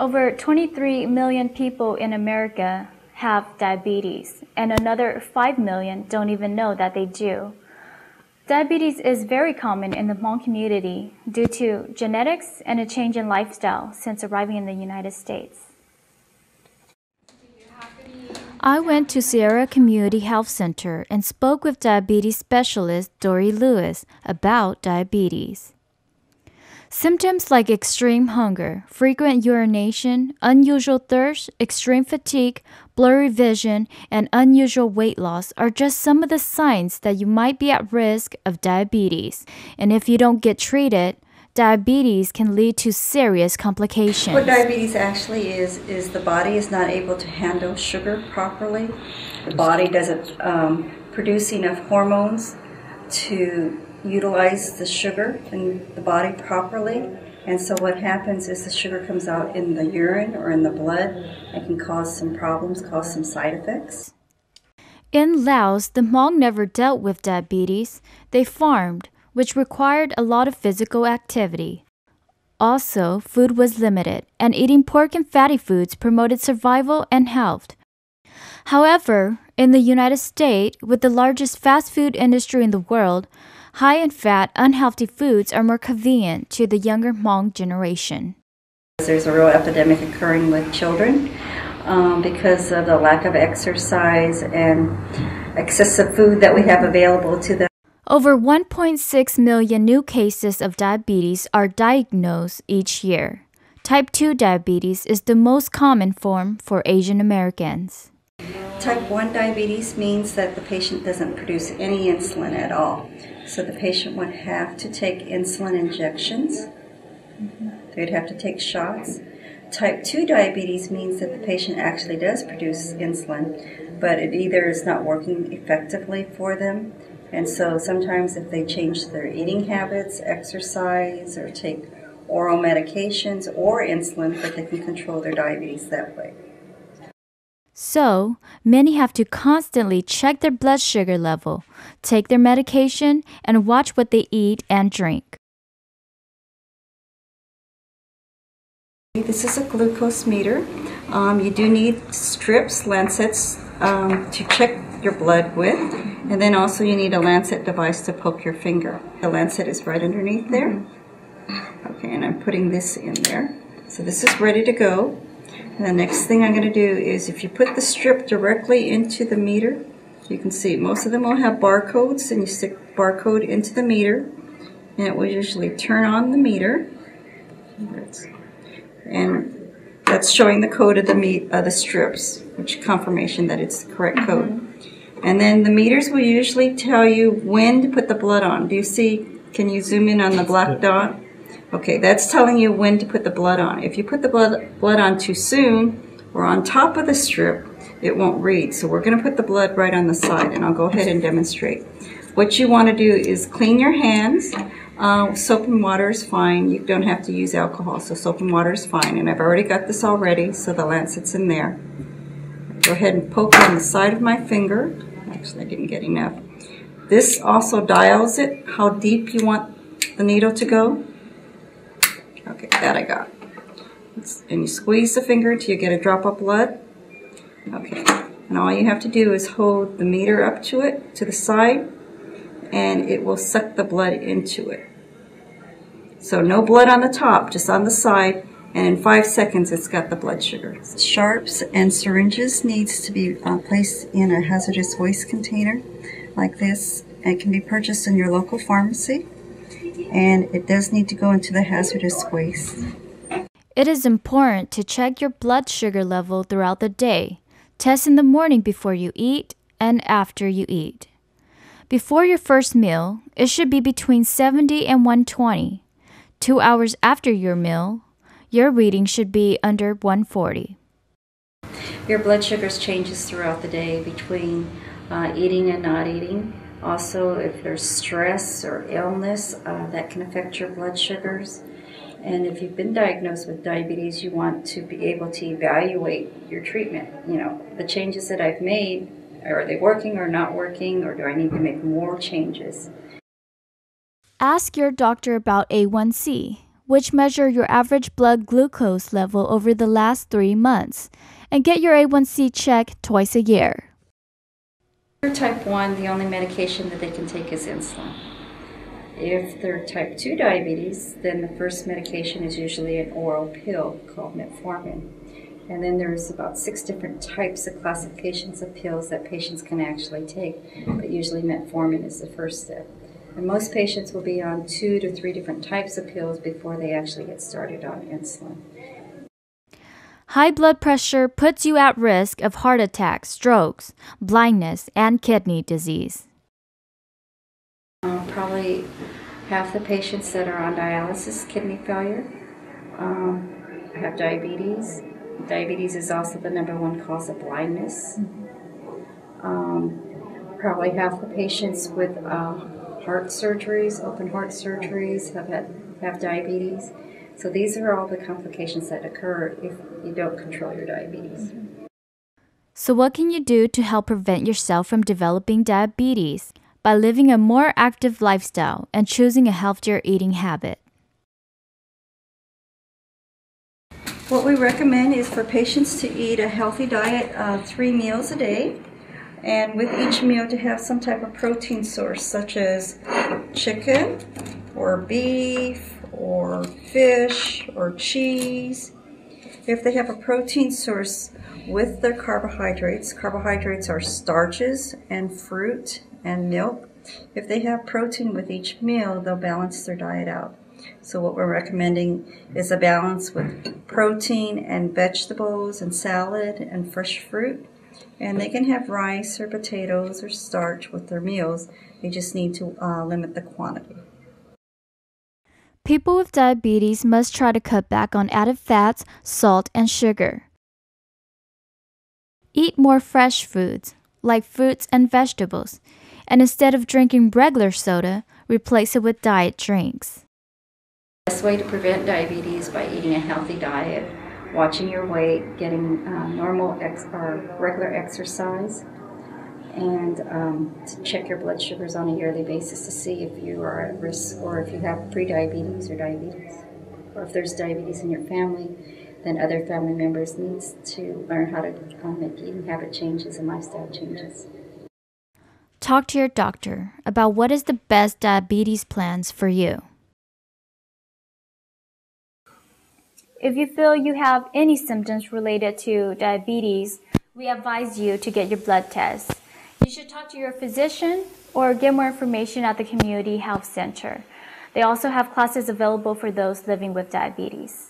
Over 23 million people in America have diabetes, and another 5 million don't even know that they do. Diabetes is very common in the Hmong community due to genetics and a change in lifestyle since arriving in the United States. I went to Sierra Community Health Center and spoke with diabetes specialist Dory Lewis about diabetes. Symptoms like extreme hunger, frequent urination, unusual thirst, extreme fatigue, blurry vision, and unusual weight loss are just some of the signs that you might be at risk of diabetes. And if you don't get treated, diabetes can lead to serious complications. What diabetes actually is, is the body is not able to handle sugar properly. The body doesn't um, produce enough hormones to utilize the sugar in the body properly. And so what happens is the sugar comes out in the urine or in the blood and can cause some problems, cause some side effects. In Laos, the Hmong never dealt with diabetes. They farmed, which required a lot of physical activity. Also, food was limited, and eating pork and fatty foods promoted survival and health. However, in the United States, with the largest fast food industry in the world, high in fat, unhealthy foods are more convenient to the younger Hmong generation. There's a real epidemic occurring with children um, because of the lack of exercise and excessive food that we have available to them. Over 1.6 million new cases of diabetes are diagnosed each year. Type 2 diabetes is the most common form for Asian Americans. Type 1 diabetes means that the patient doesn't produce any insulin at all. So the patient would have to take insulin injections. They'd have to take shots. Type 2 diabetes means that the patient actually does produce insulin, but it either is not working effectively for them. And so sometimes if they change their eating habits, exercise, or take oral medications or insulin, that they can control their diabetes that way. So, many have to constantly check their blood sugar level, take their medication, and watch what they eat and drink. This is a glucose meter. Um, you do need strips, lancets, um, to check your blood with. And then also you need a lancet device to poke your finger. The lancet is right underneath there. Okay, and I'm putting this in there. So this is ready to go. And the next thing I'm going to do is if you put the strip directly into the meter, you can see most of them will have barcodes and you stick barcode into the meter and it will usually turn on the meter. And that's showing the code of the meat of the strips, which confirmation that it's the correct mm-hmm. code. And then the meters will usually tell you when to put the blood on. Do you see, can you zoom in on the black dot? Okay, that's telling you when to put the blood on. If you put the blood, blood on too soon or on top of the strip, it won't read. So we're going to put the blood right on the side, and I'll go ahead and demonstrate. What you want to do is clean your hands. Uh, soap and water is fine. You don't have to use alcohol, so soap and water is fine. And I've already got this all ready, so the lancet's in there. Go ahead and poke on the side of my finger. Actually, I didn't get enough. This also dials it, how deep you want the needle to go. Okay, that I got. And you squeeze the finger until you get a drop of blood. Okay, and all you have to do is hold the meter up to it, to the side, and it will suck the blood into it. So no blood on the top, just on the side, and in five seconds it's got the blood sugar. Sharps and syringes needs to be uh, placed in a hazardous waste container like this. It can be purchased in your local pharmacy and it does need to go into the hazardous waste. It is important to check your blood sugar level throughout the day. Test in the morning before you eat and after you eat. Before your first meal, it should be between 70 and 120. Two hours after your meal, your reading should be under 140. Your blood sugars changes throughout the day between uh, eating and not eating. Also, if there's stress or illness, uh, that can affect your blood sugars. And if you've been diagnosed with diabetes, you want to be able to evaluate your treatment. You know, the changes that I've made, are they working or not working, or do I need to make more changes? Ask your doctor about A1C, which measure your average blood glucose level over the last three months, and get your A1C checked twice a year. For type 1, the only medication that they can take is insulin. If they're type 2 diabetes, then the first medication is usually an oral pill called metformin. And then there's about six different types of classifications of pills that patients can actually take, but usually metformin is the first step. And most patients will be on two to three different types of pills before they actually get started on insulin. High blood pressure puts you at risk of heart attacks, strokes, blindness, and kidney disease. Uh, probably half the patients that are on dialysis, kidney failure, um, have diabetes. Diabetes is also the number one cause of blindness. Um, probably half the patients with uh, heart surgeries, open heart surgeries, have had have diabetes. So these are all the complications that occur if you don't control your diabetes. So what can you do to help prevent yourself from developing diabetes? By living a more active lifestyle and choosing a healthier eating habit. What we recommend is for patients to eat a healthy diet, uh, three meals a day, and with each meal to have some type of protein source, such as chicken, or beef, or fish, or cheese. If they have a protein source with their carbohydrates, carbohydrates are starches and fruit and milk. If they have protein with each meal, they'll balance their diet out. So what we're recommending is a balance with protein and vegetables and salad and fresh fruit. And they can have rice or potatoes or starch with their meals. They just need to uh, limit the quantity. People with diabetes must try to cut back on added fats, salt, and sugar. Eat more fresh foods, like fruits and vegetables, and instead of drinking regular soda, replace it with diet drinks. Best way to prevent diabetes by eating a healthy diet, watching your weight, getting uh, normal ex- or regular exercise, and um, to check your blood sugars on a yearly basis to see if you are at risk or if you have prediabetes or diabetes, or if there's diabetes in your family. Then other family members needs to learn how to uh, make eating habit changes and lifestyle changes. Talk to your doctor about what is the best diabetes plans for you. If you feel you have any symptoms related to diabetes, we advise you to get your blood test. You should talk to your physician or get more information at the community health center. They also have classes available for those living with diabetes.